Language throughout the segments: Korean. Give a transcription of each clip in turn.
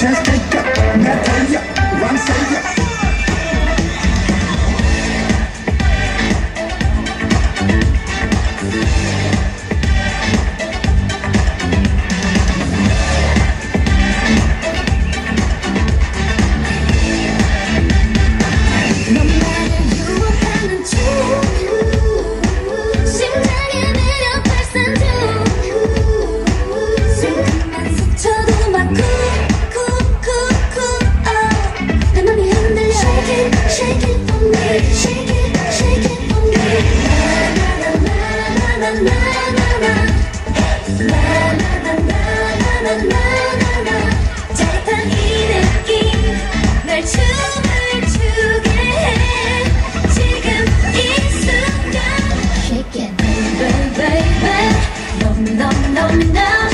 Just take up 넘넘넘넘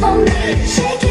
for me. Shake it.